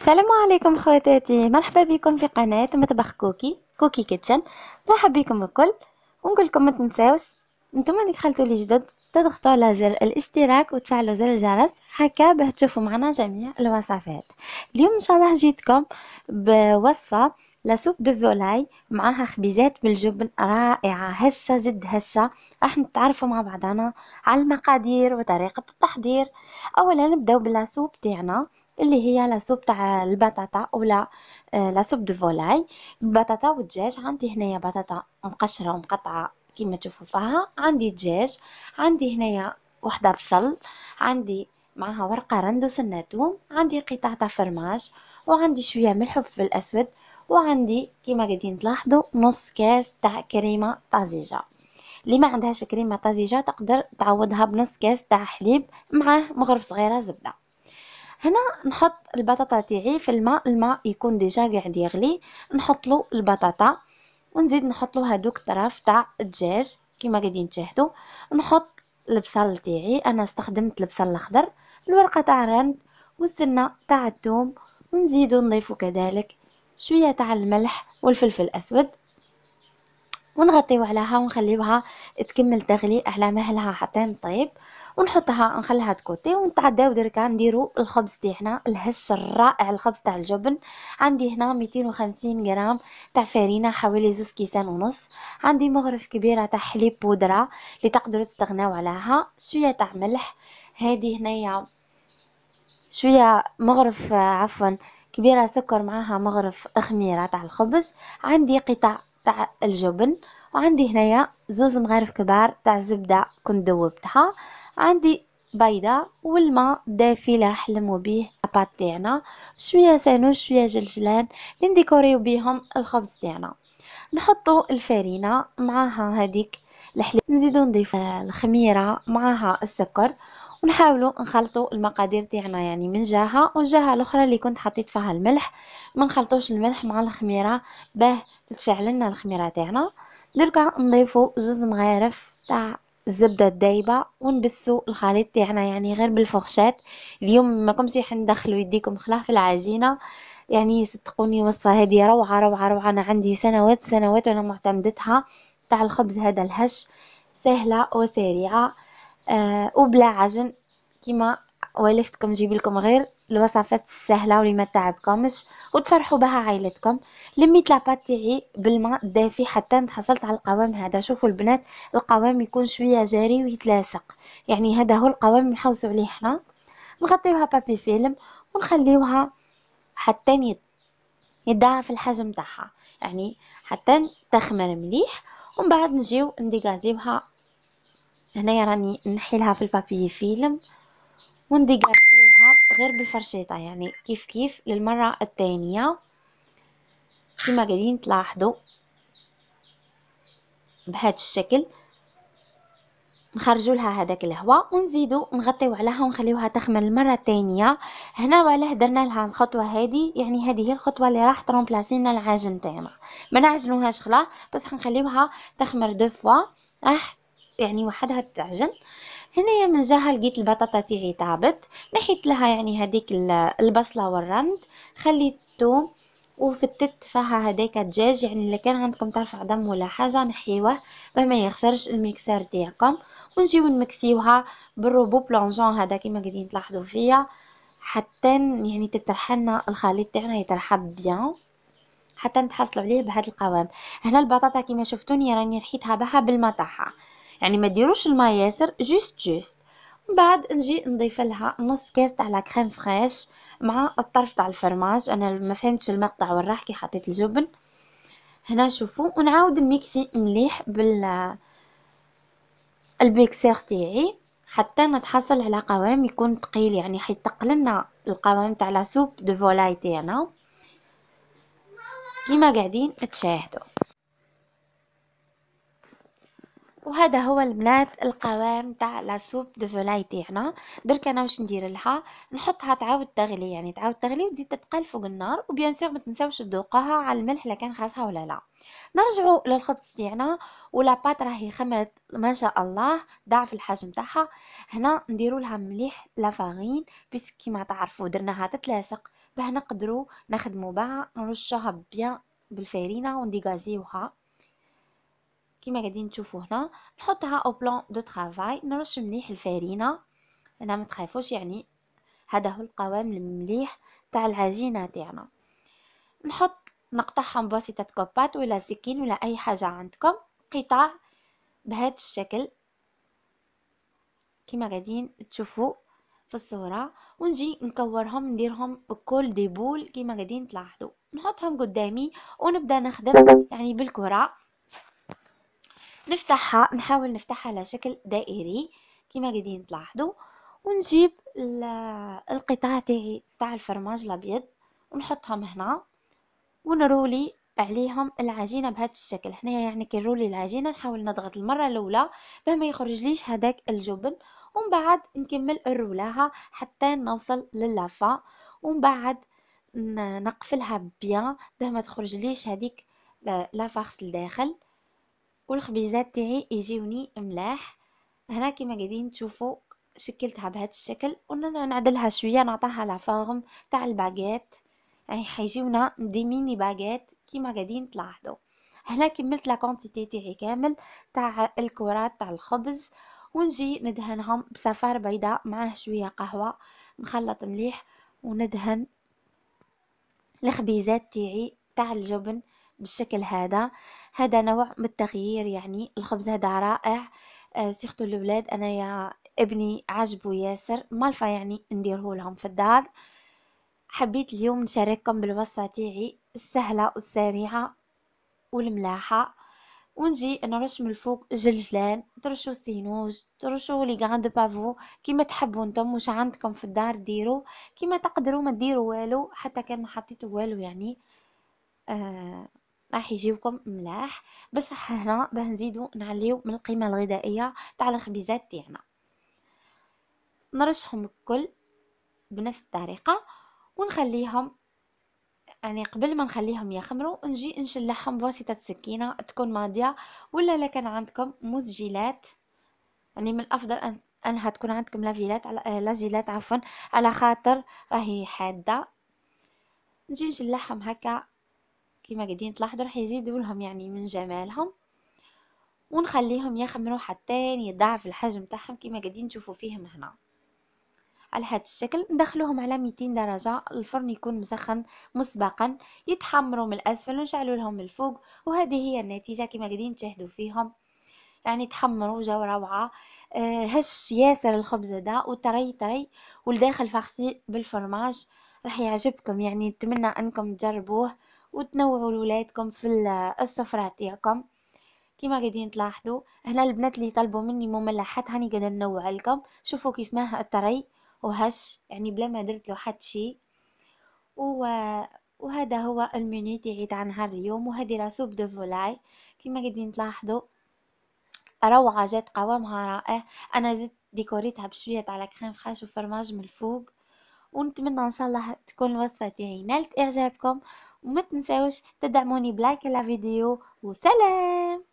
السلام عليكم خواتاتي. مرحبا بكم في قناة مطبخ كوكي Cookie Kitchen. مرحبا بكم الكل. ونقول لكم ما تنساوش نتوما اللي دخلتوا لي جدد تضغطوا على زر الاشتراك وتفعلوا زر الجرس. هكا باه تشوفوا معنا جميع الوصفات. اليوم إن شاء الله جيتكم بوصفة la soupe de volaille معاها خبيزات بالجبن رائعة هشة جد هشة. راح نتعرفوا مع بعضنا على المقادير وطريقة التحضير. اولا نبداو ب la soupe تاعنا. اللي هي la soupe تاع البطاطا ولا آه، la soupe de volaille. بطاطا والدجاج عندي هنايا بطاطا مقشرة ومقطعة كيما تشوفوا فيها. عندي دجاج عندي هنايا وحدة بصل عندي معها ورقة رند وسنة ثوم عندي قطع تاع فرماج وعندي شوية ملح وفلفل أسود وعندي كيما قاعدين تلاحظوا نص كاس تاع كريمة طازجه اللي ما عندهاش كريمة طازجه تقدر تعوضها بنص كاس تاع حليب معاه مغرف صغيرة زبدة. هنا نحط البطاطا تاعي في الماء الماء يكون déjà قاعد يغلي نحط له البطاطا ونزيد نحط له هذوك طرف تاع الدجاج كيما قاعدين تشاهدوا نحط البصل تاعي أنا استخدمت البصل الأخضر الورقة تاع الرند والسنة تاع الثوم ونزيدو نضيفو كذلك شوية تاع الملح والفلفل الأسود. ونغطيو عليها ونخليوها تكمل تغلي على مهلها حتى طيب ونحطها نخليها تكوتي ونتعداو دركا نديرو الخبز تاعنا الهش الرائع الخبز تاع الجبن. عندي هنا 250 غرام تاع فرينه حوالي زوز كيسان ونص. عندي مغرف كبيرة تاع حليب بودرة اللي تقدروا تستغناو عليها. شوية تاع ملح. هذه هنايا شوية مغرف عفوا كبيرة سكر معاها مغرف خميرة تاع الخبز. عندي قطع تاع الجبن. وعندي هنايا زوز مغارف كبار تاع الزبده كنت ذوبتها عندي بيضة والماء دافي اللي راح نلمو بيه الباط تاعنا شوية سانوس شوية جلجلان نديكوريو بيهم الخبز تاعنا. نحطو الفرينة معاها هذيك الحليب نزيدو نضيف الخميرة معاها السكر ونحاولوا نخلطوا المقادير تاعنا يعني من جهة والجهة الأخرى اللي كنت حطيت فيها الملح ما نخلطوش الملح مع الخميرة باه تتفاعل لنا الخميرة تاعنا. دركا نضيفوا زوز مغارف تاع الزبده الدايبة ونبسو الخليط تاعنا يعني غير بالفرشات اليوم ما كنتش راح ندخلوا يديكم خلاف في العجينة. يعني صدقوني وصفة هذه روعة روعة روعة. أنا عندي سنوات سنوات وأنا معتمدتها تاع الخبز هذا الهش. سهلة وسريعة آه وبلا عجن. كيما ولفتكم نجيب لكم غير الوصفات السهله واللي ما تعبكمش وتفرحوا بها عائلتكم. لميت لاباط تاعي بالماء الدافي حتى تحصلت على القوام هذا. شوفوا البنات القوام يكون شوية جاري ويتلاصق. يعني هذا هو القوام نحوسو عليه حنا. نغطيوها بابي فيلم ونخليوها حتى يضاعف الحجم تاعها. يعني حتى تخمر مليح. ومن بعد نجيو نديغازيوها. هنايا راني نحي لها في البابي فيلم ونديغازيوها. غير بالفرشيطة يعني كيف كيف للمرة الثانية كما قاعدين تلاحظوا بهذا الشكل. نخرجوا لها هذاك الهواء ونزيدوا نغطيو عليها ونخليوها تخمر المره الثانية هنا وعلاه درنا لها الخطوة هذه يعني هذه هي الخطوة اللي راح ترومبلاسي لنا العجن تاعنا. ما نعجنوهاش خلا بصح نخليوها تخمر deux fois. راح يعني وحدها تعجن. هنايا من جهة لقيت البطاطا تاعي طابت نحيت لها يعني هذيك البصلة والرند. خليت الثوم وفتت فيها هذاك الدجاج. يعني إلا كان عندكم طرف عظم ولا حاجة نحيوه. باه ما يخسرش ال mixeur تاعكم. ونجيو نميكسيوها بال robot plongeant هذا كيما قاعدين تلاحظوا فيا. حتى يعني يترحى لنا الخليط تاعنا يترحى bien. حتى نتحصلوا عليه بهذا القوام. هنا البطاطا كيما شفتوني راني رحيتها بالما تاعها يعني ما ديروش الماء ياسر juste juste من بعد نجي نضيف لها نص كاس تاع la crème fraîche مع الطرف تاع الفرماج. أنا ما فهمتش المقطع والراح كي حطيت الجبن. هنا شوفوا ونعاود نميكسي مليح بال mixeur تاعي حتى نتحصل على قوام يكون ثقيل يعني حيتقل لنا القوام تاع la soupe de volaille تاعنا. كيما قاعدين تشاهدوا. وهذا هو البنات القوام تاع la soupe de volaille تاعنا درك أنا واش ندير لها؟ نحطها تعاود تغلي يعني تعاود تغلي وتزيد تتقل فوق النار و bien sûr ما تنساوش تذوقوها على الملح إلا كان خاصها ولا لا. نرجعوا للخبز تاعنا و la pâte راهي خمرت ما شاء الله تضاعف الحجم تاعها. هنا نديروا لها مليح la farine باسكو كيما تعرفوا درناها تتلاصق باه نقدروا نخدموا بها نرشوها bien بالفارينه ونديڨازيوها. كيما قاعدين تشوفوا هنا نحطها au plan de travail نرش مليح الفارينه أنا ما تخافوش يعني هذا هو القوام المليح تاع العجينة تاعنا. نحط نقطعهم بواسطه coupe-pâte ولا سكين ولا أي حاجة عندكم قطع بهذا الشكل. كما قاعدين تشوفوا في الصورة. ونجي نكورهم نديرهم بكل ديبول كما قاعدين تلاحظوا نحطهم قدامي ونبدأ نخدم يعني بالكرة. نفتحها نحاول نفتحها على شكل دائري كما قاعدين تلاحظوا ونجيب القطع تاعي تاع الفرماج الأبيض ونحطهم هنا ونرولي عليهم العجينة بهذا الشكل. هنا يعني كي نرولي العجينة نحاول نضغط المرة الأولى باه ما يخرجليش هذاك الجبن. ومن بعد نكمل نرولاها حتى نوصل ل la fin. ومن بعد نقفلها bien باه ما تخرجليش هذيك la farce لداخل والخبيزات تاعي يجيوني ملاح. هنا كما قاعدين تشوفوا شكلتها بهذا الشكل ونعدلها شوية نعطيها la forme تاع الباغيت يعني حيجيونا des mini baguettes كيما قاعدين تلاحظوا. هنا كملت la quantité تاعي كامل تاع الكرات تاع الخبز ونجي ندهنهم بصفار بيضة معاه شوية قهوة نخلط مليح وندهن الخبيزات تاعي تاع الجبن بالشكل هذا. هذا نوع من التغيير يعني الخبز هذا رائع. آه surtout الأولاد أنا يا ابني عجبو ياسر. موالفة يعني نديره لهم في الدار. حبيت اليوم نشارككم بالوصفة تاعي السهلة والسريعة والمليحة. ونجي نرش من الفوق جلجلان ترشو سينوج ترشو les graines de pavot. كيما تحبوا نتم واش عندكم في الدار ديروا كيما تقدروا ما ديروا والو حتى كان ما حطيتوا والو يعني. آه راح يجيوكم ملاح. بصح هنا باه نزيدو نعليو من القيمة الغذائية تاع الخبيزات تاعنا نرشهم الكل بنفس الطريقة ونخليهم يعني قبل ما نخليهم يخمروا نجي نشلحهم بواسطة سكينة تكون ماضية ولا لكن عندكم مسجلات يعني من الأفضل أن أنها تكون عندكم لافيلات على لاجيلات عفوا على خاطر راهي حادة. نجي نشلحهم هكا كما قاعدين تلاحظوا راح يزيدوا لهم يعني من جمالهم. ونخليهم يخمروا حتى يضاعف الحجم تاعهم كما قاعدين تشوفوا فيهم هنا. على هذا الشكل ندخلوهم على 200 درجة. الفرن يكون مسخن مسبقا يتحمروا من الأسفل ونشعلوا لهم من الفوق. وهذه هي النتيجة كما قاعدين تشاهدوا فيهم. يعني تحمروا جو روعة. آه، هش ياسر الخبز ده وطري طري. والداخل فاخسي بالفرماج. راح يعجبكم. يعني نتمنى أنكم تجربوه. وتنوعوا لولادكم في السفرة تاعكم. كما قاعدين تلاحظوا هنا البنات اللي طلبوا مني مملحات هاني قاعدة ننوع لكم. شوفوا كيفاه طري وهش يعني بلا ما درت له حتى شيء وهذا هو المنيو تاعي تاع نهار اليوم وهذه la soupe de volaille. كما قاعدين تلاحظوا روعة جات قوامها رائع. أنا زدت décoritها بشوية la crème fraîche و fromage من الفوق. ونتمنى إن شاء الله تكون الوصفة تاعي نالت إعجابكم. وما تنساوش تدعموني بلايك الفيديو وسلام!